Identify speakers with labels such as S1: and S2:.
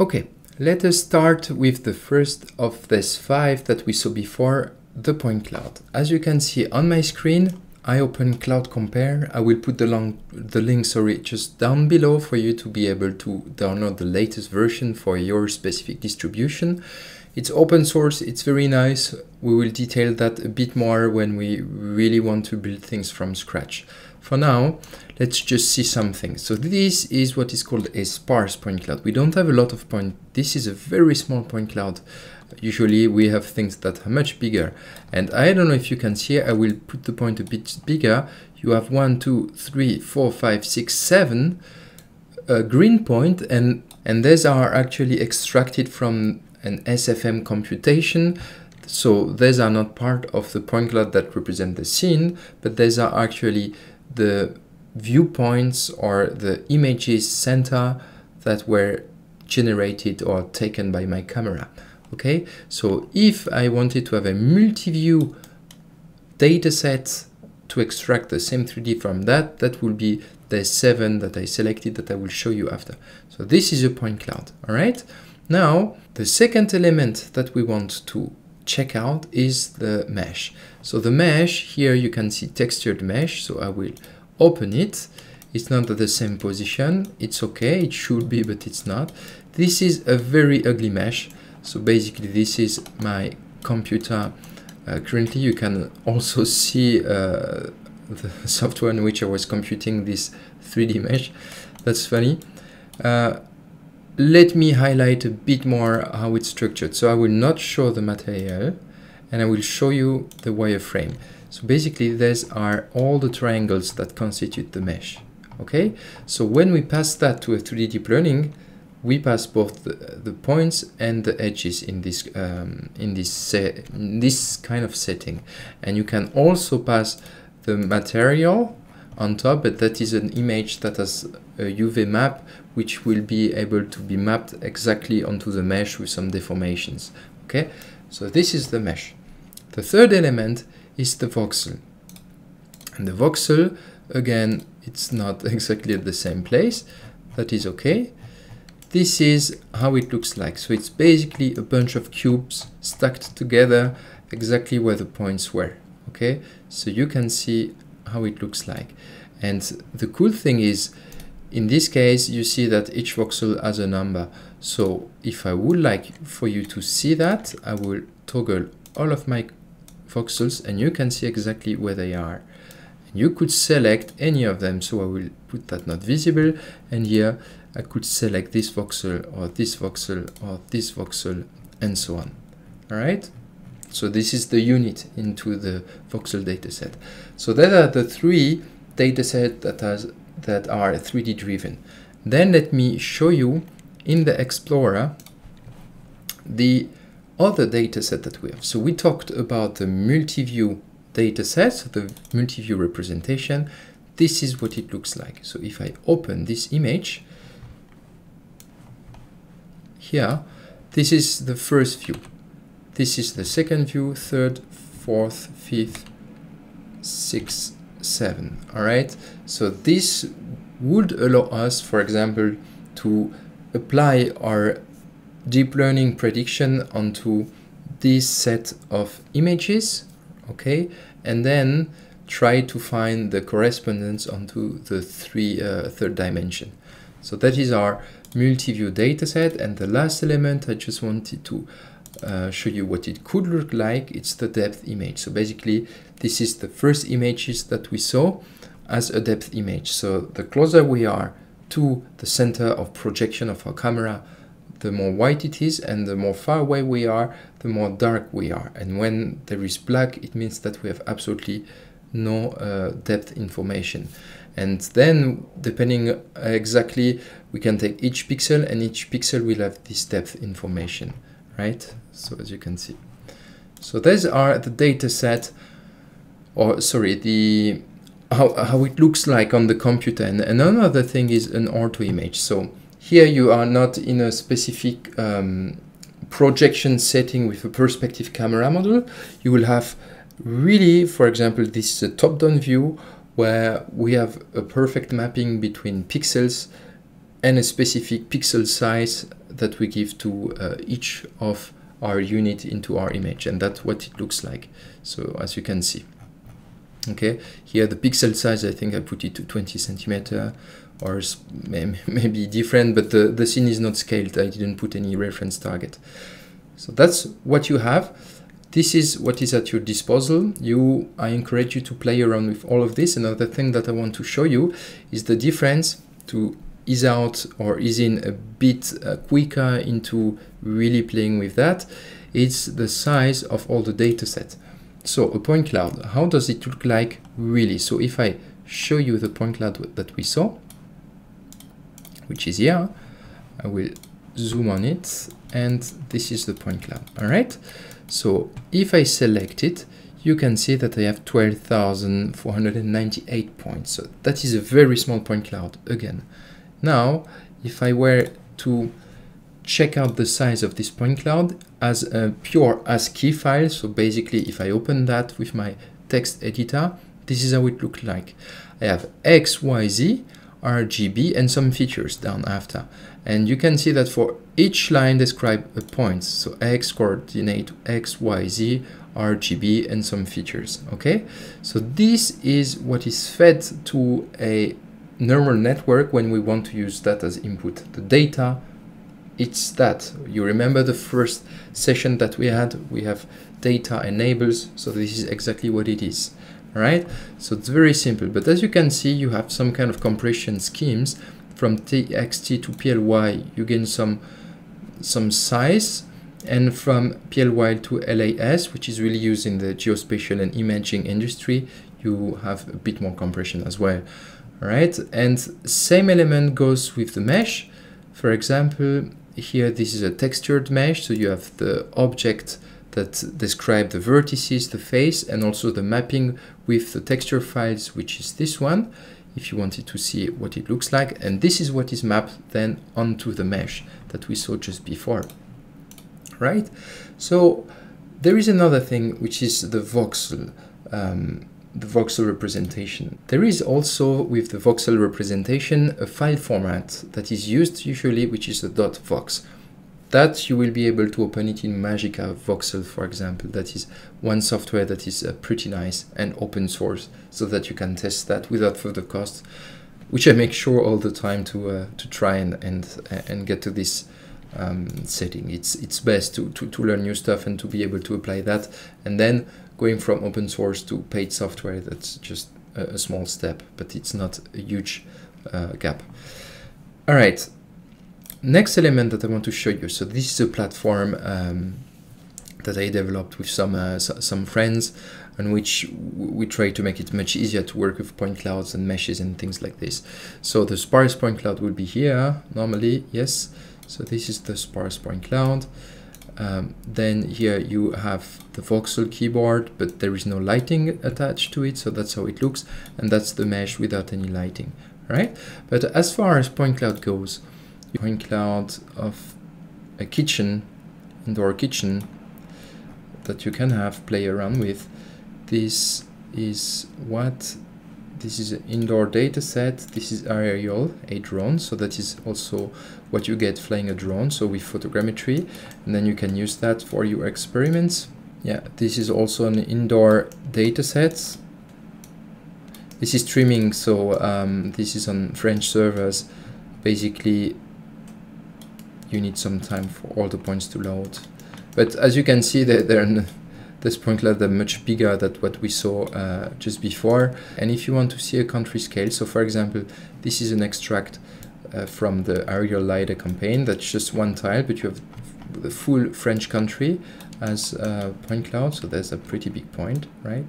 S1: Okay, let us start with the first of these five that we saw before, the point cloud. As you can see on my screen, I open Cloud Compare. I will put the, long, the link sorry, just down below for you to be able to download the latest version for your specific distribution. It's open source, it's very nice. We will detail that a bit more when we really want to build things from scratch. For now, let's just see something. So this is what is called a sparse point cloud. We don't have a lot of point. This is a very small point cloud. Usually we have things that are much bigger. And I don't know if you can see, I will put the point a bit bigger. You have one, two, three, four, five, six, seven uh, green point and, and these are actually extracted from an SFM computation. So these are not part of the point cloud that represent the scene, but these are actually the viewpoints or the images center that were generated or taken by my camera. Okay, so if I wanted to have a multi-view dataset to extract the same 3D from that, that will be the seven that I selected that I will show you after. So this is a point cloud, all right? Now, the second element that we want to check out is the mesh. So the mesh, here you can see textured mesh, so I will open it. It's not at the same position, it's okay, it should be, but it's not. This is a very ugly mesh. So basically this is my computer. Uh, currently you can also see uh, the software in which I was computing this 3D mesh. That's funny. Uh, let me highlight a bit more how it's structured. So I will not show the material and I will show you the wireframe. So basically these are all the triangles that constitute the mesh. Okay, so when we pass that to a 3D deep learning, we pass both the, the points and the edges in this um, in this in this kind of setting, and you can also pass the material on top, but that is an image that has a UV map which will be able to be mapped exactly onto the mesh with some deformations. Okay, so this is the mesh. The third element is the voxel. And the voxel, again, it's not exactly at the same place. That is okay. This is how it looks like. So it's basically a bunch of cubes stacked together exactly where the points were. Okay, so you can see how it looks like. And the cool thing is in this case, you see that each voxel has a number. So if I would like for you to see that, I will toggle all of my voxels and you can see exactly where they are. You could select any of them, so I will put that not visible. And here I could select this voxel or this voxel or this voxel and so on. All right. So this is the unit into the voxel dataset. So there are the three datasets that has that are 3D driven. Then let me show you in the Explorer the other dataset that we have. So we talked about the multi-view dataset, the multi-view representation. This is what it looks like. So if I open this image, here, this is the first view. This is the second view, third, fourth, fifth, sixth, 7 all right so this would allow us for example to apply our deep learning prediction onto this set of images okay? And then try to find the correspondence onto the three uh, third dimension. So that is our multi-view dataset. And the last element I just wanted to uh, show you what it could look like. It's the depth image. So basically this is the first images that we saw as a depth image. So the closer we are to the center of projection of our camera, the more white it is, and the more far away we are, the more dark we are. And when there is black, it means that we have absolutely no uh, depth information. And then, depending exactly, we can take each pixel, and each pixel will have this depth information, right? So as you can see. So these are the data set or sorry, the how, how it looks like on the computer. And another thing is an ortho image. So here you are not in a specific um, projection setting with a perspective camera model. You will have really, for example, this is a top-down view where we have a perfect mapping between pixels and a specific pixel size that we give to uh, each of our unit into our image. And that's what it looks like. So as you can see okay here the pixel size I think I put it to 20 centimeter or maybe different but the, the scene is not scaled. I didn't put any reference target. So that's what you have. This is what is at your disposal. You I encourage you to play around with all of this. Another thing that I want to show you is the difference to ease out or ease in a bit uh, quicker into really playing with that. It's the size of all the data set so a point cloud, how does it look like really? So if I show you the point cloud that we saw, which is here, I will zoom on it and this is the point cloud, all right? So if I select it, you can see that I have 12,498 points. So that is a very small point cloud again. Now, if I were to check out the size of this point cloud as a pure ASCII file. So basically, if I open that with my text editor, this is how it looks like. I have X, Y, Z, RGB, and some features down after. And you can see that for each line describe a point. So X coordinate X, Y, Z, RGB, and some features. Okay, so this is what is fed to a neural network when we want to use that as input. The data it's that. You remember the first session that we had? We have data enables, so this is exactly what it is. Right? So it's very simple, but as you can see, you have some kind of compression schemes from TXT to PLY. You gain some some size, and from PLY to LAS, which is really used in the geospatial and imaging industry, you have a bit more compression as well. Right, and same element goes with the mesh. For example, here this is a textured mesh, so you have the object that describe the vertices, the face, and also the mapping with the texture files, which is this one, if you wanted to see what it looks like. And this is what is mapped then onto the mesh that we saw just before, right? So there is another thing, which is the voxel. Um, the voxel representation. There is also with the voxel representation a file format that is used usually which is a .vox. That you will be able to open it in Magica Voxel for example. That is one software that is uh, pretty nice and open source so that you can test that without further cost which I make sure all the time to uh, to try and, and and get to this um, setting. It's it's best to, to, to learn new stuff and to be able to apply that and then going from open source to paid software, that's just a, a small step, but it's not a huge uh, gap. All right, next element that I want to show you. So this is a platform um, that I developed with some uh, some friends on which we try to make it much easier to work with point clouds and meshes and things like this. So the sparse point cloud will be here normally, yes. So this is the sparse point cloud. Um, then here you have the voxel keyboard, but there is no lighting attached to it, so that's how it looks, and that's the mesh without any lighting, right? But as far as point cloud goes, point cloud of a kitchen, indoor kitchen, that you can have play around with, this is what this is an indoor data set. This is aerial, a drone. So that is also what you get flying a drone. So with photogrammetry, and then you can use that for your experiments. Yeah, this is also an indoor data set. This is streaming, so um, this is on French servers. Basically, you need some time for all the points to load. But as you can see, they're, they're this point cloud are much bigger than what we saw uh, just before. And if you want to see a country scale, so for example, this is an extract uh, from the aerial LiDAR campaign. That's just one tile, but you have the full French country as a point cloud. So there's a pretty big point, right?